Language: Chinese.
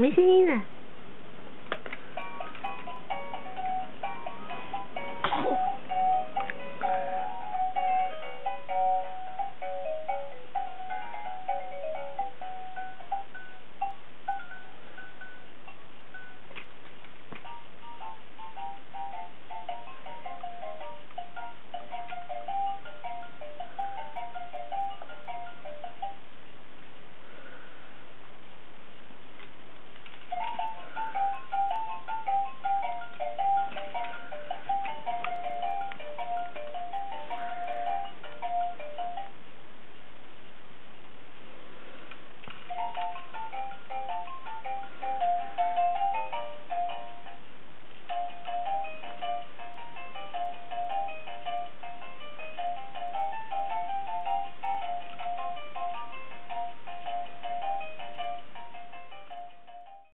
没声音了